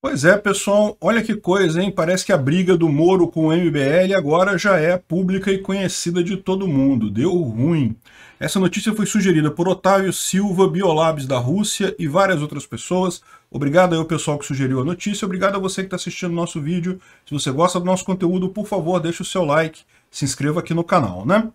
Pois é, pessoal, olha que coisa, hein? Parece que a briga do Moro com o MBL agora já é pública e conhecida de todo mundo. Deu ruim. Essa notícia foi sugerida por Otávio Silva, Biolabs da Rússia e várias outras pessoas. Obrigado ao pessoal que sugeriu a notícia, obrigado a você que está assistindo o nosso vídeo. Se você gosta do nosso conteúdo, por favor, deixe o seu like, se inscreva aqui no canal, né?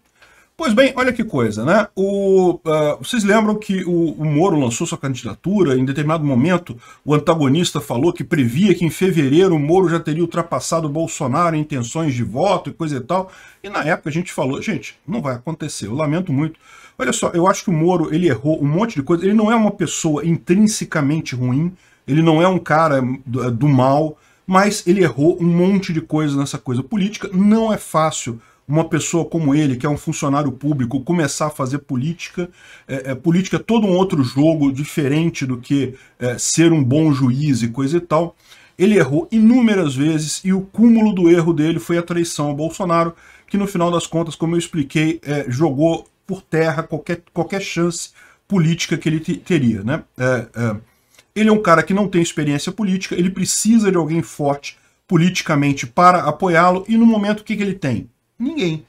Pois bem, olha que coisa, né? O, uh, vocês lembram que o, o, Moro lançou sua candidatura, em determinado momento o antagonista falou que previa que em fevereiro o Moro já teria ultrapassado o Bolsonaro em intenções de voto e coisa e tal, e na época a gente falou, gente, não vai acontecer, eu lamento muito. Olha só, eu acho que o Moro, ele errou um monte de coisa, ele não é uma pessoa intrinsecamente ruim, ele não é um cara do, do mal, mas ele errou um monte de coisa nessa coisa política, não é fácil uma pessoa como ele, que é um funcionário público, começar a fazer política, é, é, política é todo um outro jogo diferente do que é, ser um bom juiz e coisa e tal. Ele errou inúmeras vezes e o cúmulo do erro dele foi a traição ao Bolsonaro, que no final das contas, como eu expliquei, é, jogou por terra qualquer, qualquer chance política que ele teria. Né? É, é, ele é um cara que não tem experiência política, ele precisa de alguém forte politicamente para apoiá-lo, e no momento o que, que ele tem? Ninguém.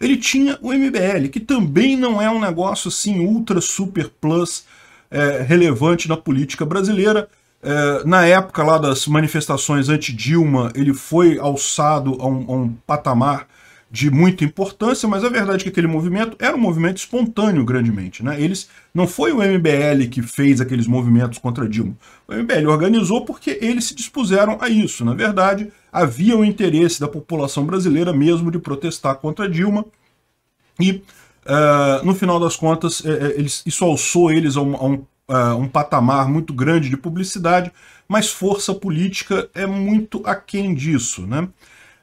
Ele tinha o MBL, que também não é um negócio assim ultra super plus é, relevante na política brasileira. É, na época lá das manifestações anti-Dilma, ele foi alçado a um, a um patamar de muita importância, mas a verdade é que aquele movimento era um movimento espontâneo grandemente. Né? Eles Não foi o MBL que fez aqueles movimentos contra Dilma. O MBL organizou porque eles se dispuseram a isso. Na verdade, havia o interesse da população brasileira mesmo de protestar contra Dilma e, uh, no final das contas, uh, eles, isso alçou eles a um, a um, um patamar muito grande de publicidade, mas força política é muito aquém disso, né?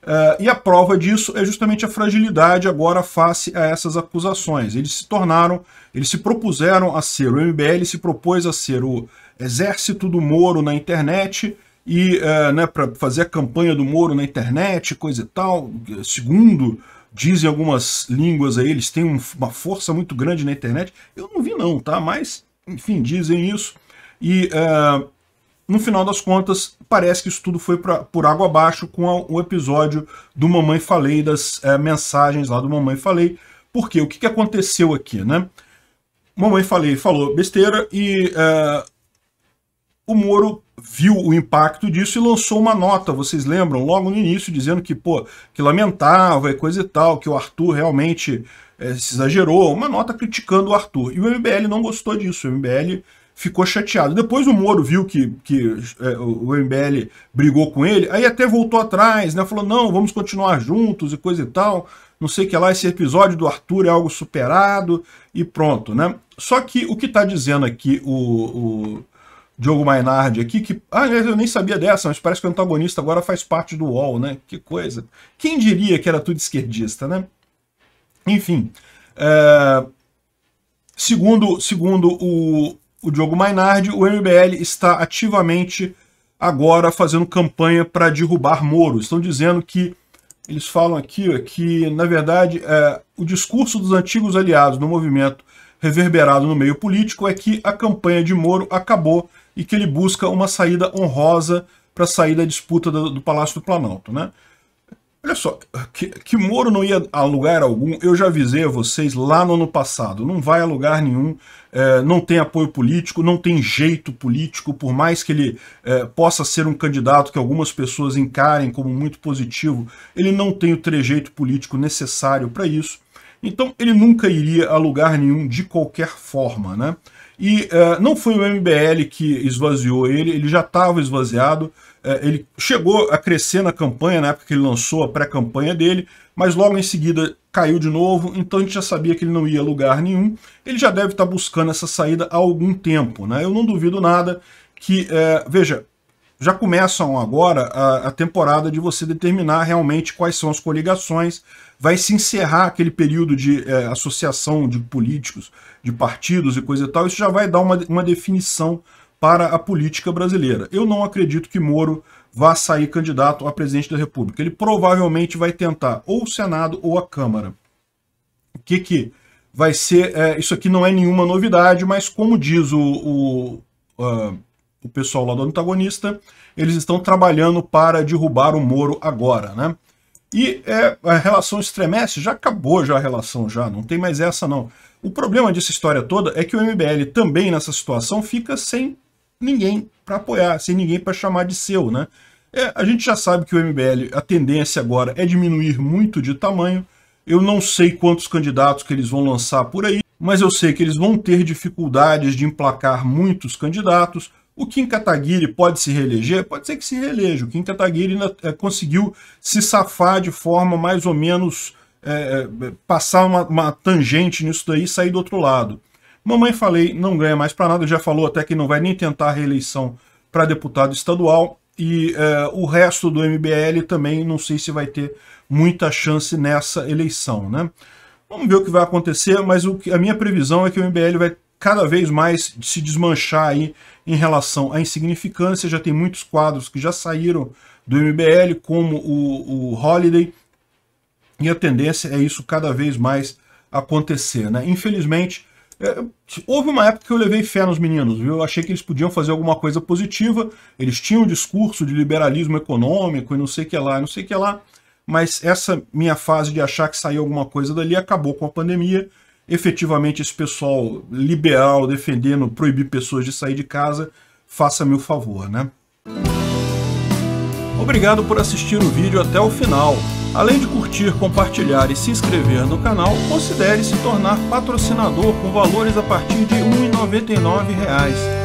Uh, e a prova disso é justamente a fragilidade agora face a essas acusações. Eles se tornaram, eles se propuseram a ser, o MBL se propôs a ser o exército do Moro na internet e uh, né, para fazer a campanha do Moro na internet, coisa e tal. Segundo dizem algumas línguas aí, eles têm um, uma força muito grande na internet. Eu não vi não, tá? Mas, enfim, dizem isso. E uh, no final das contas, parece que isso tudo foi pra, por água abaixo com a, o episódio do Mamãe Falei, das é, mensagens lá do Mamãe Falei. Porque o que, que aconteceu aqui, né? Mamãe Falei falou besteira e é, o Moro viu o impacto disso e lançou uma nota, vocês lembram, logo no início, dizendo que, pô, que lamentava e coisa e tal, que o Arthur realmente é, se exagerou, uma nota criticando o Arthur. E o MBL não gostou disso, o MBL ficou chateado. Depois o Moro viu que, que é, o MBL brigou com ele, aí até voltou atrás, né? Falou, não, vamos continuar juntos e coisa e tal. Não sei que lá, esse episódio do Arthur é algo superado e pronto, né? Só que o que está dizendo aqui o, o Diogo Mainardi aqui, que, ah, eu nem sabia dessa, mas parece que o antagonista agora faz parte do UOL, né? Que coisa. Quem diria que era tudo esquerdista, né? Enfim, é, segundo, segundo o, o Diogo Mainardi, o MBL está ativamente agora fazendo campanha para derrubar Moro. Estão dizendo que, eles falam aqui, que na verdade é, o discurso dos antigos aliados no movimento reverberado no meio político é que a campanha de Moro acabou e que ele busca uma saída honrosa para sair da disputa do, do Palácio do Planalto. Né? Olha só, que, que Moro não ia a lugar algum, eu já avisei a vocês lá no ano passado, não vai a lugar nenhum, é, não tem apoio político, não tem jeito político, por mais que ele é, possa ser um candidato que algumas pessoas encarem como muito positivo, ele não tem o trejeito político necessário para isso, então ele nunca iria a lugar nenhum de qualquer forma, né? E uh, não foi o MBL que esvaziou ele, ele já estava esvaziado. Uh, ele chegou a crescer na campanha, na época que ele lançou a pré-campanha dele, mas logo em seguida caiu de novo, então a gente já sabia que ele não ia a lugar nenhum. Ele já deve estar buscando essa saída há algum tempo. Né? Eu não duvido nada que, uh, veja, já começam agora a, a, temporada de você determinar realmente quais são as coligações. Vai se encerrar aquele período de é, associação de políticos, de partidos e coisa e tal. Isso já vai dar uma, uma definição para a política brasileira. Eu não acredito que Moro vá sair candidato a presidente da República. Ele provavelmente vai tentar ou o Senado ou a Câmara. O que que vai ser... É, isso aqui não é nenhuma novidade, mas como diz o, o, uh, o pessoal lá do antagonista, eles estão trabalhando para derrubar o Moro agora, né? E é, a relação estremece, já acabou já a relação, já, não tem mais essa não. O problema dessa história toda é que o MBL também nessa situação fica sem ninguém para apoiar, sem ninguém para chamar de seu, né? É, a gente já sabe que o MBL, a tendência agora é diminuir muito de tamanho, eu não sei quantos candidatos que eles vão lançar por aí, mas eu sei que eles vão ter dificuldades de emplacar muitos candidatos. O Kim Kataguiri pode se reeleger? Pode ser que se reeleja. O Kim Kataguiri é, conseguiu se safar de forma mais ou menos é, é, passar uma, uma, tangente nisso daí e sair do outro lado. Mamãe falei, não ganha mais para nada, já falou até que não vai nem tentar a reeleição para deputado estadual e é, o resto do MBL também não sei se vai ter muita chance nessa eleição. Né? Vamos ver o que vai acontecer, mas o a minha previsão é que o MBL vai cada vez mais se desmanchar aí em relação à insignificância. Já tem muitos quadros que já saíram do MBL, como o, o Holiday, e a tendência é isso cada vez mais acontecer. Né? Infelizmente, é, houve uma época que eu levei fé nos meninos, viu? Eu achei que eles podiam fazer alguma coisa positiva, eles tinham um discurso de liberalismo econômico e não sei o que lá, não sei o que lá, mas essa minha fase de achar que saiu alguma coisa dali acabou com a pandemia. Efetivamente, esse pessoal liberal defendendo proibir pessoas de sair de casa, faça-me o favor, né? Obrigado por assistir o vídeo até o final. Além de curtir, compartilhar e se inscrever no canal, considere se tornar patrocinador com valores a partir de R$ 1,99.